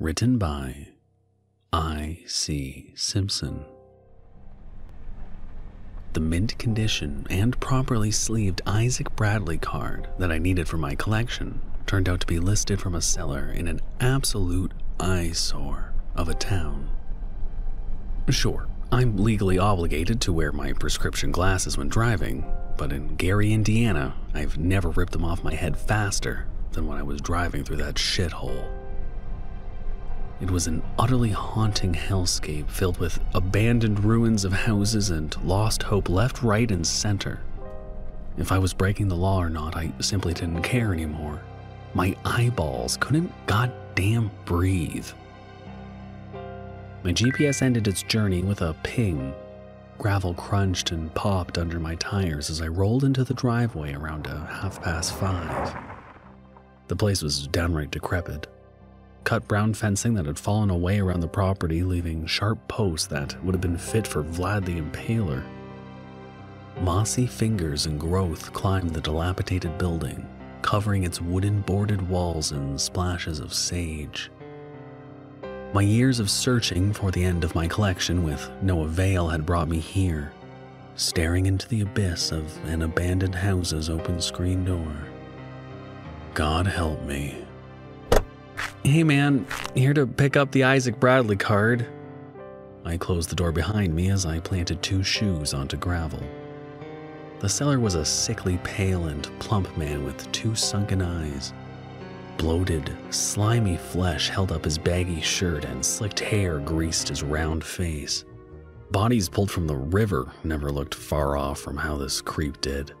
Written by I. C. Simpson. The mint condition and properly sleeved Isaac Bradley card that I needed for my collection turned out to be listed from a seller in an absolute eyesore of a town. Sure, I'm legally obligated to wear my prescription glasses when driving, but in Gary, Indiana, I've never ripped them off my head faster than when I was driving through that shithole. It was an utterly haunting hellscape filled with abandoned ruins of houses and lost hope left, right, and center. If I was breaking the law or not, I simply didn't care anymore. My eyeballs couldn't goddamn breathe. My GPS ended its journey with a ping. Gravel crunched and popped under my tires as I rolled into the driveway around a half past five. The place was downright decrepit cut brown fencing that had fallen away around the property, leaving sharp posts that would have been fit for Vlad the Impaler. Mossy fingers and growth climbed the dilapidated building, covering its wooden boarded walls in splashes of sage. My years of searching for the end of my collection with no avail had brought me here, staring into the abyss of an abandoned house's open screen door. God help me. Hey man, here to pick up the Isaac Bradley card. I closed the door behind me as I planted two shoes onto gravel. The seller was a sickly, pale, and plump man with two sunken eyes. Bloated, slimy flesh held up his baggy shirt, and slicked hair greased his round face. Bodies pulled from the river never looked far off from how this creep did.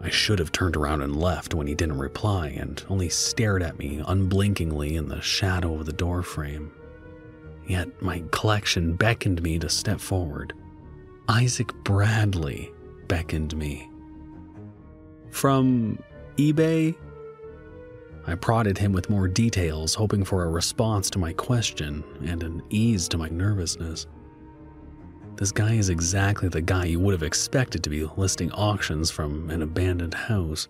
I should have turned around and left when he didn't reply and only stared at me unblinkingly in the shadow of the doorframe. Yet my collection beckoned me to step forward. Isaac Bradley beckoned me. From eBay? I prodded him with more details, hoping for a response to my question and an ease to my nervousness. This guy is exactly the guy you would have expected to be listing auctions from an abandoned house.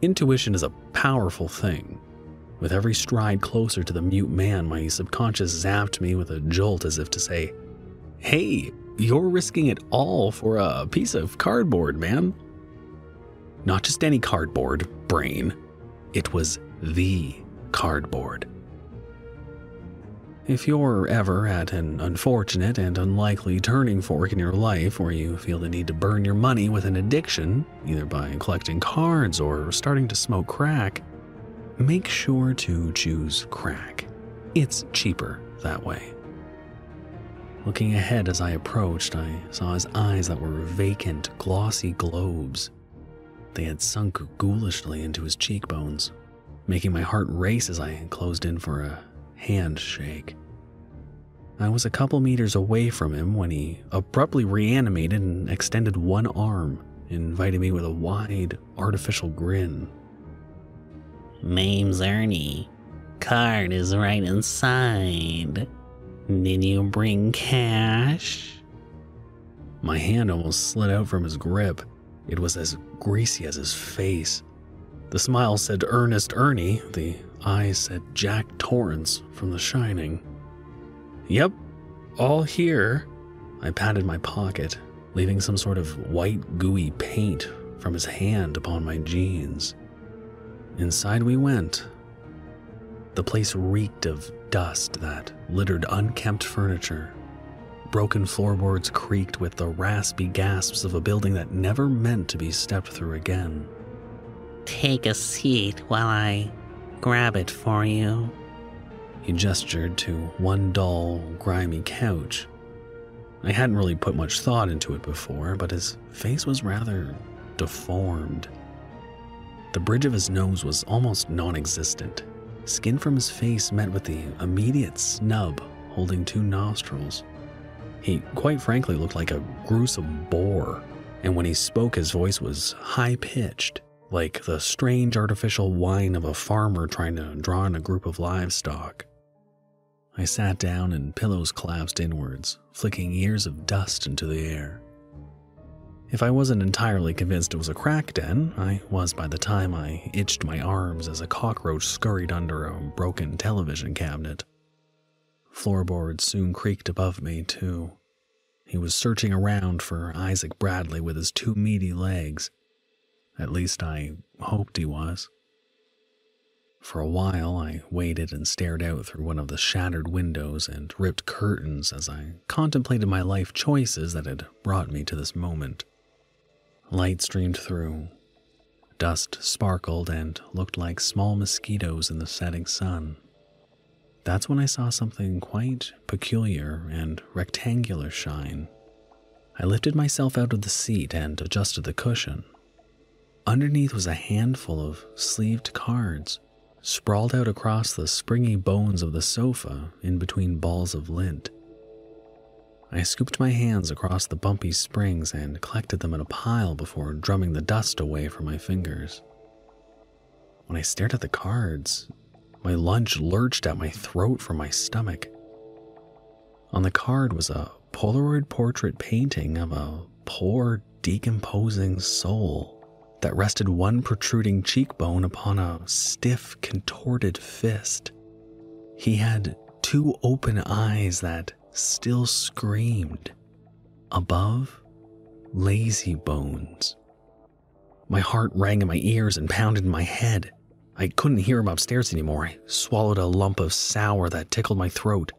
Intuition is a powerful thing. With every stride closer to the mute man, my subconscious zapped me with a jolt as if to say, Hey, you're risking it all for a piece of cardboard, man. Not just any cardboard, brain. It was the cardboard. If you're ever at an unfortunate and unlikely turning fork in your life where you feel the need to burn your money with an addiction, either by collecting cards or starting to smoke crack, make sure to choose crack. It's cheaper that way. Looking ahead as I approached, I saw his eyes that were vacant, glossy globes. They had sunk ghoulishly into his cheekbones, making my heart race as I closed in for a handshake. I was a couple meters away from him when he abruptly reanimated and extended one arm, inviting me with a wide, artificial grin. Name's Ernie. Card is right inside. Did you bring cash? My hand almost slid out from his grip. It was as greasy as his face. The smile said Ernest Ernie, the eyes said Jack Torrance from The Shining. Yep, all here. I patted my pocket, leaving some sort of white, gooey paint from his hand upon my jeans. Inside we went. The place reeked of dust that littered unkempt furniture. Broken floorboards creaked with the raspy gasps of a building that never meant to be stepped through again. Take a seat while I grab it for you. He gestured to one dull, grimy couch. I hadn't really put much thought into it before, but his face was rather deformed. The bridge of his nose was almost non existent. Skin from his face met with the immediate snub holding two nostrils. He quite frankly looked like a gruesome boar, and when he spoke, his voice was high pitched, like the strange artificial whine of a farmer trying to draw in a group of livestock. I sat down and pillows collapsed inwards, flicking years of dust into the air. If I wasn't entirely convinced it was a crack den, I was by the time I itched my arms as a cockroach scurried under a broken television cabinet. Floorboards soon creaked above me, too. He was searching around for Isaac Bradley with his two meaty legs. At least I hoped he was. For a while, I waited and stared out through one of the shattered windows and ripped curtains as I contemplated my life choices that had brought me to this moment. Light streamed through. Dust sparkled and looked like small mosquitoes in the setting sun. That's when I saw something quite peculiar and rectangular shine. I lifted myself out of the seat and adjusted the cushion. Underneath was a handful of sleeved cards sprawled out across the springy bones of the sofa in between balls of lint. I scooped my hands across the bumpy springs and collected them in a pile before drumming the dust away from my fingers. When I stared at the cards, my lunch lurched at my throat from my stomach. On the card was a Polaroid portrait painting of a poor, decomposing soul that rested one protruding cheekbone upon a stiff, contorted fist. He had two open eyes that still screamed. Above, lazy bones. My heart rang in my ears and pounded in my head. I couldn't hear him upstairs anymore. I swallowed a lump of sour that tickled my throat.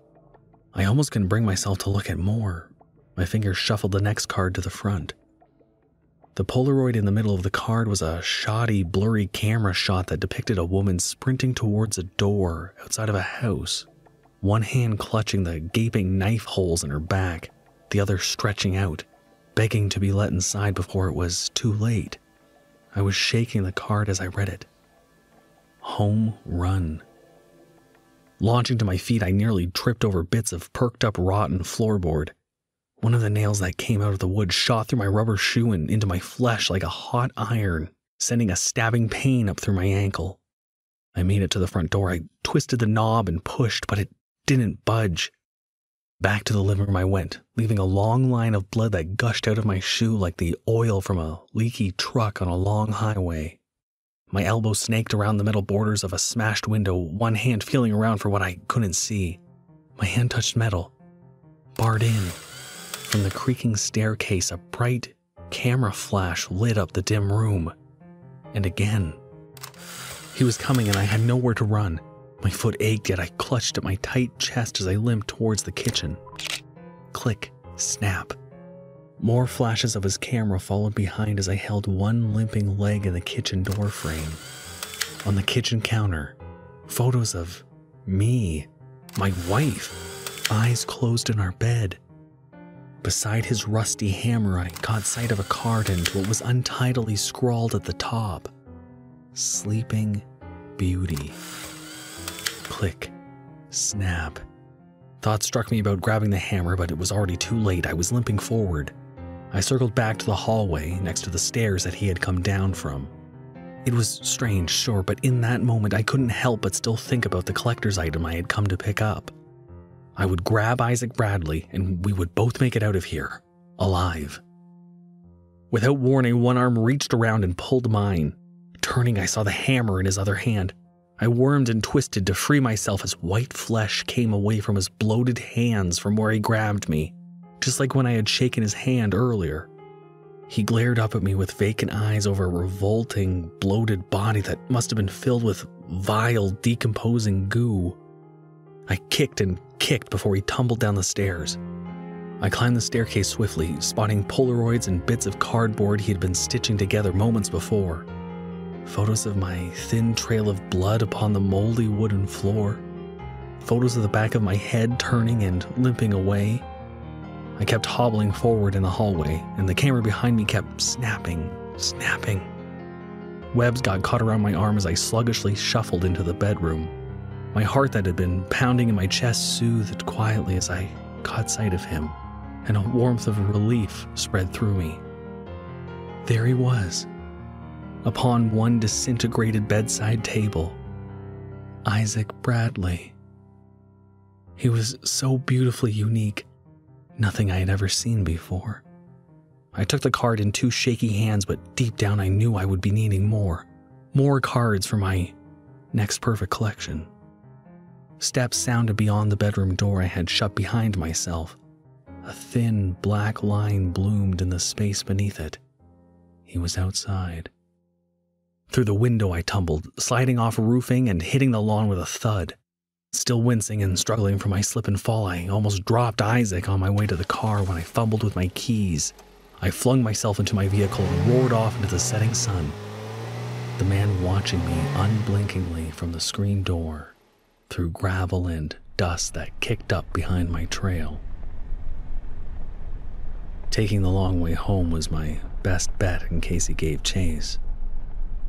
I almost couldn't bring myself to look at more. My fingers shuffled the next card to the front. The Polaroid in the middle of the card was a shoddy, blurry camera shot that depicted a woman sprinting towards a door outside of a house, one hand clutching the gaping knife holes in her back, the other stretching out, begging to be let inside before it was too late. I was shaking the card as I read it. Home run. Launching to my feet, I nearly tripped over bits of perked up rotten floorboard. One of the nails that came out of the wood shot through my rubber shoe and into my flesh like a hot iron, sending a stabbing pain up through my ankle. I made it to the front door. I twisted the knob and pushed, but it didn't budge. Back to the living room I went, leaving a long line of blood that gushed out of my shoe like the oil from a leaky truck on a long highway. My elbow snaked around the metal borders of a smashed window, one hand feeling around for what I couldn't see. My hand touched metal, barred in. From the creaking staircase, a bright camera flash lit up the dim room. And again. He was coming, and I had nowhere to run. My foot ached, yet I clutched at my tight chest as I limped towards the kitchen. Click, snap. More flashes of his camera followed behind as I held one limping leg in the kitchen door frame. On the kitchen counter, photos of me, my wife, eyes closed in our bed. Beside his rusty hammer, I caught sight of a card and what was untidily scrawled at the top Sleeping Beauty. Click. Snap. Thought struck me about grabbing the hammer, but it was already too late. I was limping forward. I circled back to the hallway next to the stairs that he had come down from. It was strange, sure, but in that moment I couldn't help but still think about the collector's item I had come to pick up. I would grab Isaac Bradley and we would both make it out of here, alive. Without warning, one arm reached around and pulled mine. Turning, I saw the hammer in his other hand. I wormed and twisted to free myself as white flesh came away from his bloated hands from where he grabbed me, just like when I had shaken his hand earlier. He glared up at me with vacant eyes over a revolting, bloated body that must have been filled with vile, decomposing goo. I kicked and kicked before he tumbled down the stairs. I climbed the staircase swiftly, spotting Polaroids and bits of cardboard he had been stitching together moments before. Photos of my thin trail of blood upon the moldy wooden floor. Photos of the back of my head turning and limping away. I kept hobbling forward in the hallway, and the camera behind me kept snapping, snapping. Webs got caught around my arm as I sluggishly shuffled into the bedroom. My heart that had been pounding in my chest soothed quietly as I caught sight of him, and a warmth of relief spread through me. There he was, upon one disintegrated bedside table Isaac Bradley. He was so beautifully unique, nothing I had ever seen before. I took the card in two shaky hands, but deep down I knew I would be needing more. More cards for my next perfect collection. Steps sounded beyond the bedroom door I had shut behind myself. A thin black line bloomed in the space beneath it. He was outside. Through the window I tumbled, sliding off roofing and hitting the lawn with a thud. Still wincing and struggling from my slip and fall, I almost dropped Isaac on my way to the car when I fumbled with my keys. I flung myself into my vehicle and roared off into the setting sun. The man watching me unblinkingly from the screen door through gravel and dust that kicked up behind my trail. Taking the long way home was my best bet in case he gave chase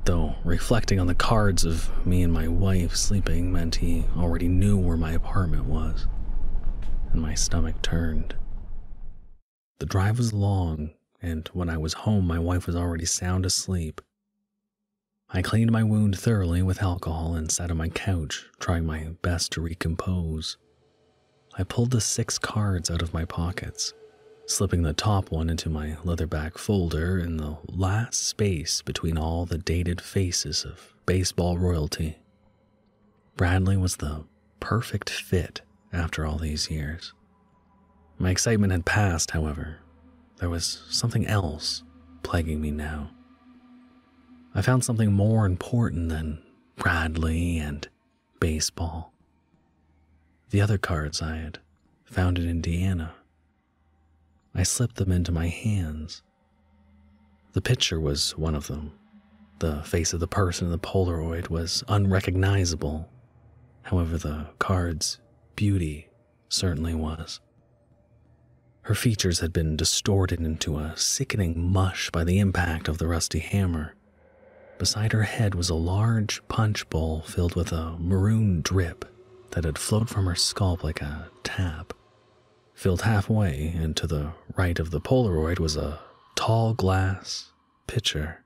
though reflecting on the cards of me and my wife sleeping meant he already knew where my apartment was, and my stomach turned. The drive was long, and when I was home, my wife was already sound asleep. I cleaned my wound thoroughly with alcohol and sat on my couch, trying my best to recompose. I pulled the six cards out of my pockets slipping the top one into my leatherback folder in the last space between all the dated faces of baseball royalty. Bradley was the perfect fit after all these years. My excitement had passed, however. There was something else plaguing me now. I found something more important than Bradley and baseball. The other cards I had found in Indiana I slipped them into my hands. The picture was one of them. The face of the person in the Polaroid was unrecognizable. However, the card's beauty certainly was. Her features had been distorted into a sickening mush by the impact of the rusty hammer. Beside her head was a large punch bowl filled with a maroon drip that had flowed from her scalp like a tap. Filled halfway, and to the right of the Polaroid was a tall glass pitcher.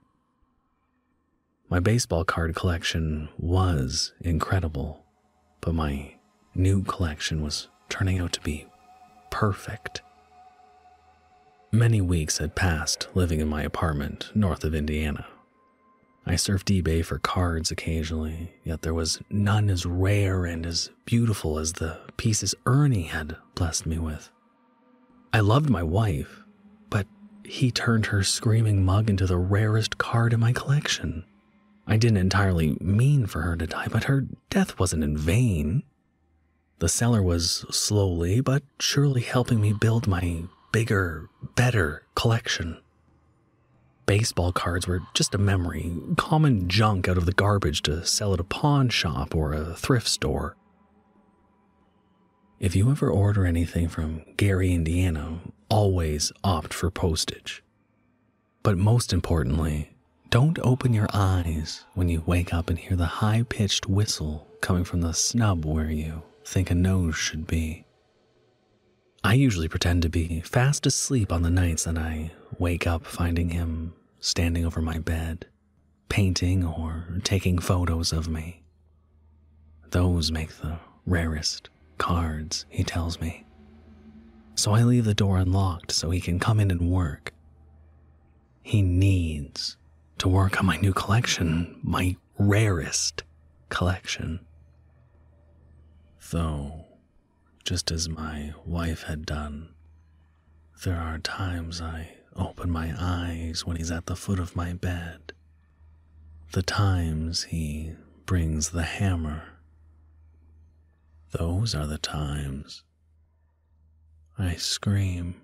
My baseball card collection was incredible, but my new collection was turning out to be perfect. Many weeks had passed living in my apartment north of Indiana. I surfed eBay for cards occasionally, yet there was none as rare and as beautiful as the pieces Ernie had blessed me with. I loved my wife, but he turned her screaming mug into the rarest card in my collection. I didn't entirely mean for her to die, but her death wasn't in vain. The seller was slowly but surely helping me build my bigger, better collection. Baseball cards were just a memory, common junk out of the garbage to sell at a pawn shop or a thrift store. If you ever order anything from Gary, Indiana, always opt for postage. But most importantly, don't open your eyes when you wake up and hear the high pitched whistle coming from the snub where you think a nose should be. I usually pretend to be fast asleep on the nights that I wake up finding him standing over my bed, painting or taking photos of me. Those make the rarest cards, he tells me. So I leave the door unlocked so he can come in and work. He needs to work on my new collection, my rarest collection. Though, just as my wife had done, there are times I open my eyes when he's at the foot of my bed. The times he brings the hammer. Those are the times I scream.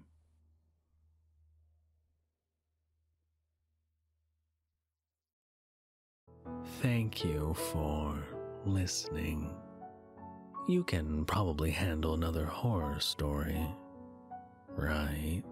Thank you for listening. You can probably handle another horror story, right?